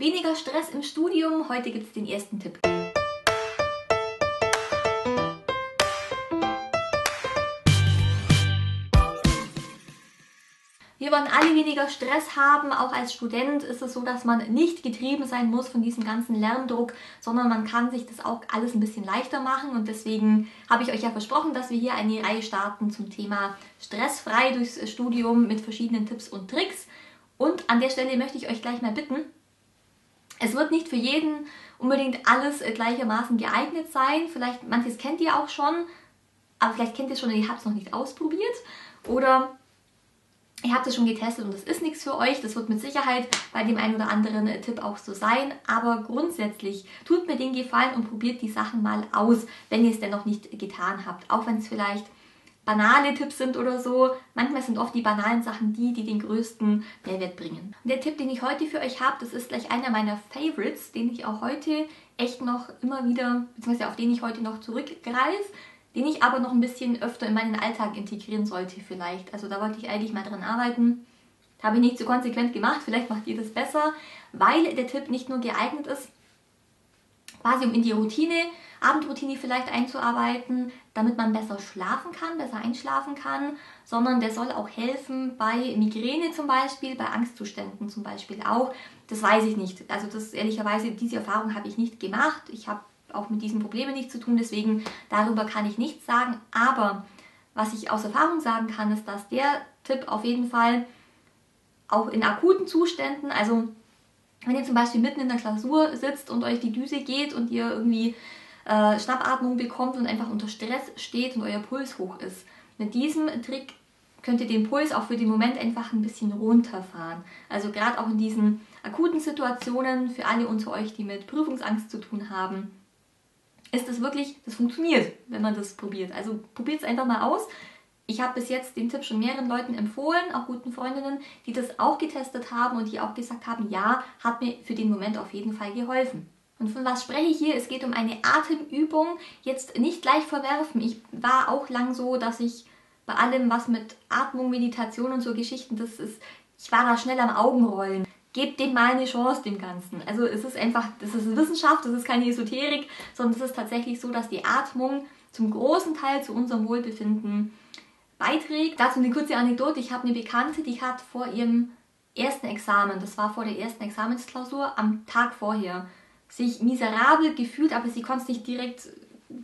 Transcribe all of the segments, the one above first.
Weniger Stress im Studium. Heute gibt es den ersten Tipp. Wir wollen alle weniger Stress haben. Auch als Student ist es so, dass man nicht getrieben sein muss von diesem ganzen Lerndruck, sondern man kann sich das auch alles ein bisschen leichter machen. Und deswegen habe ich euch ja versprochen, dass wir hier eine Reihe starten zum Thema stressfrei durchs Studium mit verschiedenen Tipps und Tricks. Und an der Stelle möchte ich euch gleich mal bitten, es wird nicht für jeden unbedingt alles äh, gleichermaßen geeignet sein. Vielleicht, manches kennt ihr auch schon, aber vielleicht kennt ihr es schon und ihr habt es noch nicht ausprobiert. Oder ihr habt es schon getestet und es ist nichts für euch. Das wird mit Sicherheit bei dem einen oder anderen äh, Tipp auch so sein. Aber grundsätzlich tut mir den Gefallen und probiert die Sachen mal aus, wenn ihr es denn noch nicht getan habt. Auch wenn es vielleicht banale Tipps sind oder so. Manchmal sind oft die banalen Sachen die, die den größten Mehrwert bringen. Und der Tipp, den ich heute für euch habe, das ist gleich einer meiner Favorites, den ich auch heute echt noch immer wieder, beziehungsweise auf den ich heute noch zurückgreife, den ich aber noch ein bisschen öfter in meinen Alltag integrieren sollte vielleicht. Also da wollte ich eigentlich mal dran arbeiten. Habe ich nicht so konsequent gemacht, vielleicht macht ihr das besser, weil der Tipp nicht nur geeignet ist, quasi um in die Routine Abendroutine vielleicht einzuarbeiten, damit man besser schlafen kann, besser einschlafen kann, sondern der soll auch helfen bei Migräne zum Beispiel, bei Angstzuständen zum Beispiel auch. Das weiß ich nicht. Also das ehrlicherweise, diese Erfahrung habe ich nicht gemacht. Ich habe auch mit diesen Problemen nichts zu tun, deswegen darüber kann ich nichts sagen. Aber was ich aus Erfahrung sagen kann, ist, dass der Tipp auf jeden Fall auch in akuten Zuständen, also wenn ihr zum Beispiel mitten in der Klausur sitzt und euch die Düse geht und ihr irgendwie äh, Schnappatmung bekommt und einfach unter Stress steht und euer Puls hoch ist. Mit diesem Trick könnt ihr den Puls auch für den Moment einfach ein bisschen runterfahren. Also gerade auch in diesen akuten Situationen für alle unter euch, die mit Prüfungsangst zu tun haben, ist das wirklich, das funktioniert, wenn man das probiert. Also probiert es einfach mal aus. Ich habe bis jetzt den Tipp schon mehreren Leuten empfohlen, auch guten Freundinnen, die das auch getestet haben und die auch gesagt haben, ja, hat mir für den Moment auf jeden Fall geholfen. Und von was spreche ich hier? Es geht um eine Atemübung. Jetzt nicht gleich verwerfen. Ich war auch lang so, dass ich bei allem, was mit Atmung, Meditation und so Geschichten, das ist, ich war da schnell am Augenrollen. Gebt dem mal eine Chance, dem Ganzen. Also es ist einfach, das ist Wissenschaft, das ist keine Esoterik, sondern es ist tatsächlich so, dass die Atmung zum großen Teil zu unserem Wohlbefinden beiträgt. Dazu eine kurze Anekdote. Ich habe eine Bekannte, die hat vor ihrem ersten Examen, das war vor der ersten Examensklausur, am Tag vorher, sich miserabel gefühlt, aber sie konnte es nicht direkt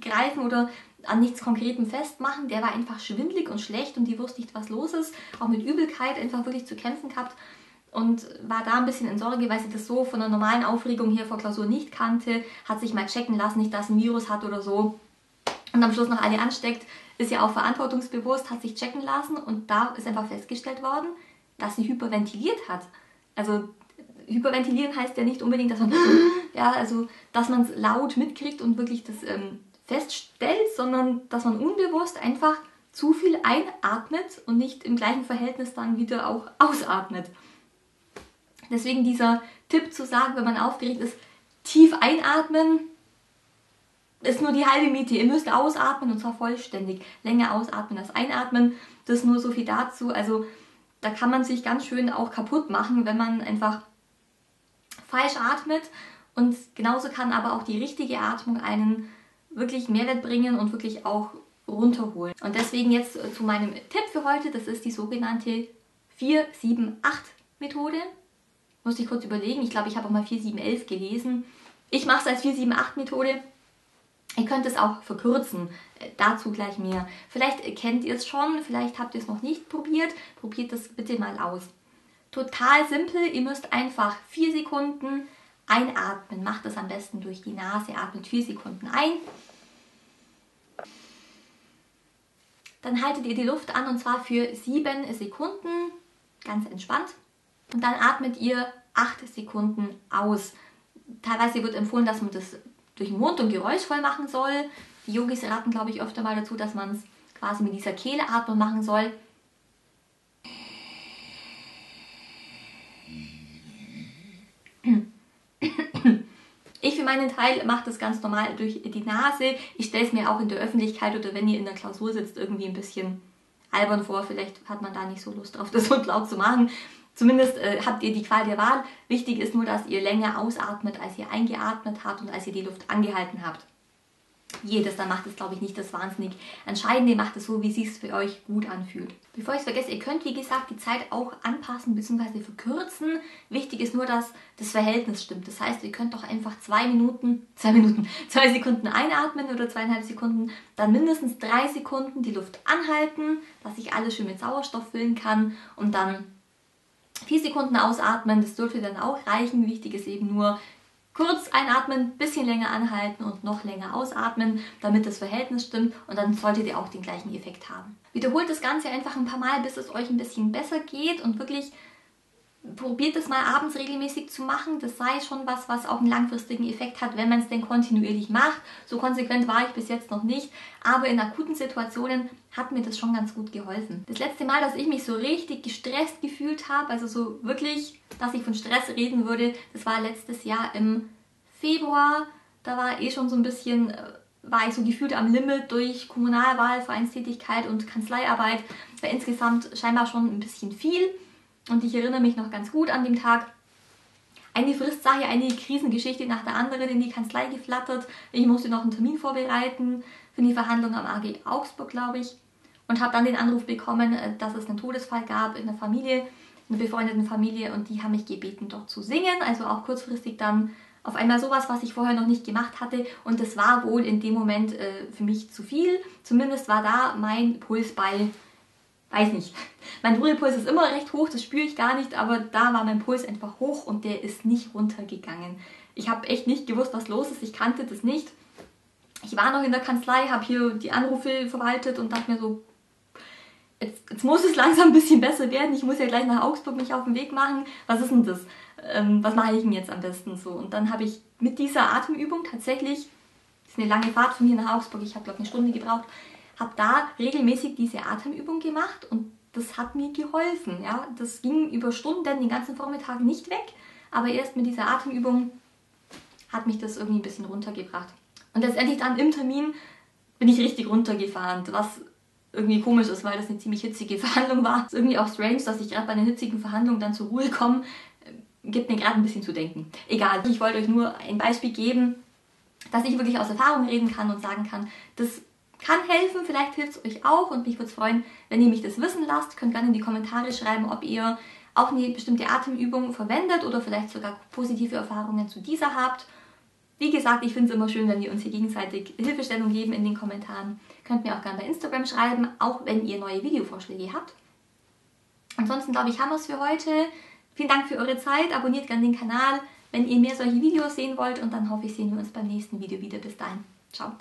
greifen oder an nichts Konkretem festmachen. Der war einfach schwindlig und schlecht und die wusste nicht, was los ist. Auch mit Übelkeit einfach wirklich zu kämpfen gehabt und war da ein bisschen in Sorge, weil sie das so von der normalen Aufregung hier vor Klausur nicht kannte, hat sich mal checken lassen, nicht dass ein Virus hat oder so und am Schluss noch alle ansteckt, ist ja auch verantwortungsbewusst, hat sich checken lassen und da ist einfach festgestellt worden, dass sie hyperventiliert hat. Also hyperventilieren heißt ja nicht unbedingt, dass man, ja, also, dass man es laut mitkriegt und wirklich das ähm, feststellt, sondern dass man unbewusst einfach zu viel einatmet und nicht im gleichen Verhältnis dann wieder auch ausatmet. Deswegen dieser Tipp zu sagen, wenn man aufgeregt ist, tief einatmen, ist nur die halbe Miete. Ihr müsst ausatmen und zwar vollständig. Länger ausatmen als einatmen. Das ist nur so viel dazu. Also da kann man sich ganz schön auch kaputt machen, wenn man einfach falsch atmet. Und genauso kann aber auch die richtige Atmung einen wirklich Mehrwert bringen und wirklich auch runterholen. Und deswegen jetzt zu meinem Tipp für heute. Das ist die sogenannte 4-7-8 Methode. Muss ich kurz überlegen. Ich glaube, ich habe auch mal 4-7-11 gelesen. Ich mache es als 4-7-8 Methode. Ihr könnt es auch verkürzen, äh, dazu gleich mehr. Vielleicht kennt ihr es schon, vielleicht habt ihr es noch nicht probiert. Probiert das bitte mal aus. Total simpel, ihr müsst einfach vier Sekunden einatmen. Macht das am besten durch die Nase, atmet vier Sekunden ein. Dann haltet ihr die Luft an und zwar für sieben Sekunden, ganz entspannt. Und dann atmet ihr acht Sekunden aus. Teilweise wird empfohlen, dass man das durch den Mund und geräuschvoll machen soll. Die Yogis raten, glaube ich, öfter mal dazu, dass man es quasi mit dieser Kehleatmung machen soll. Ich für meinen Teil mache das ganz normal durch die Nase. Ich stelle es mir auch in der Öffentlichkeit oder wenn ihr in der Klausur sitzt, irgendwie ein bisschen albern vor. Vielleicht hat man da nicht so Lust drauf, das so laut zu machen. Zumindest äh, habt ihr die Qual der Wahl. Wichtig ist nur, dass ihr länger ausatmet, als ihr eingeatmet habt und als ihr die Luft angehalten habt jedes, dann macht es, glaube ich, nicht das wahnsinnig Entscheidende. Macht es so, wie es sich für euch gut anfühlt. Bevor ich es vergesse, ihr könnt, wie gesagt, die Zeit auch anpassen bzw. verkürzen. Wichtig ist nur, dass das Verhältnis stimmt. Das heißt, ihr könnt doch einfach zwei Minuten, zwei Minuten, zwei Sekunden einatmen oder zweieinhalb Sekunden, dann mindestens drei Sekunden die Luft anhalten, dass sich alles schön mit Sauerstoff füllen kann und dann vier Sekunden ausatmen. Das dürfte dann auch reichen. Wichtig ist eben nur, Kurz einatmen, bisschen länger anhalten und noch länger ausatmen, damit das Verhältnis stimmt und dann solltet ihr auch den gleichen Effekt haben. Wiederholt das Ganze einfach ein paar Mal, bis es euch ein bisschen besser geht und wirklich probiert es mal abends regelmäßig zu machen. Das sei schon was, was auch einen langfristigen Effekt hat, wenn man es denn kontinuierlich macht. So konsequent war ich bis jetzt noch nicht, aber in akuten Situationen hat mir das schon ganz gut geholfen. Das letzte Mal, dass ich mich so richtig gestresst gefühlt habe, also so wirklich, dass ich von Stress reden würde, das war letztes Jahr im Februar. Da war eh schon so ein bisschen äh, war ich so gefühlt am Limit durch Kommunalwahl, Vereinstätigkeit und Kanzleiarbeit. War insgesamt scheinbar schon ein bisschen viel. Und ich erinnere mich noch ganz gut an dem Tag. Eine Fristsache, eine Krisengeschichte nach der anderen in die Kanzlei geflattert. Ich musste noch einen Termin vorbereiten für die Verhandlung am AG Augsburg, glaube ich. Und habe dann den Anruf bekommen, äh, dass es einen Todesfall gab in der Familie, in einer befreundeten Familie. Und die haben mich gebeten, dort zu singen. Also auch kurzfristig dann auf einmal sowas, was ich vorher noch nicht gemacht hatte. Und das war wohl in dem Moment äh, für mich zu viel. Zumindest war da mein Puls bei weiß nicht. Mein Ruhepuls ist immer recht hoch, das spüre ich gar nicht, aber da war mein Puls einfach hoch und der ist nicht runtergegangen. Ich habe echt nicht gewusst, was los ist, ich kannte das nicht. Ich war noch in der Kanzlei, habe hier die Anrufe verwaltet und dachte mir so, jetzt, jetzt, muss es langsam ein bisschen besser werden. Ich muss ja gleich nach Augsburg mich auf den Weg machen. Was ist denn das? Ähm, was mache ich denn jetzt am besten so? Und dann habe ich mit dieser Atemübung tatsächlich, das ist eine lange Fahrt von hier nach Augsburg, ich habe glaube eine Stunde gebraucht, habe da regelmäßig diese Atemübung gemacht und das hat mir geholfen. Ja? Das ging über Stunden, den ganzen Vormittag nicht weg, aber erst mit dieser Atemübung hat mich das irgendwie ein bisschen runtergebracht. Und letztendlich dann im Termin bin ich richtig runtergefahren, was irgendwie komisch ist, weil das eine ziemlich hitzige Verhandlung war. Es ist irgendwie auch strange, dass ich gerade bei einer hitzigen Verhandlung dann zur Ruhe komme. Gibt mir gerade ein bisschen zu denken. Egal, ich wollte euch nur ein Beispiel geben, dass ich wirklich aus Erfahrung reden kann und sagen kann, das kann helfen, vielleicht hilft es euch auch und mich würde es freuen, wenn ihr mich das wissen lasst. Könnt gerne in die Kommentare schreiben, ob ihr auch eine bestimmte Atemübung verwendet oder vielleicht sogar positive Erfahrungen zu dieser habt. Wie gesagt, ich finde es immer schön, wenn wir uns hier gegenseitig Hilfestellung geben in den Kommentaren. Könnt mir auch gerne bei Instagram schreiben, auch wenn ihr neue Videovorschläge habt. Ansonsten glaube ich, haben wir es für heute. Vielen Dank für eure Zeit. Abonniert gerne den Kanal, wenn ihr mehr solche Videos sehen wollt. Und dann hoffe ich, sehen wir uns beim nächsten Video wieder. Bis dahin. Ciao.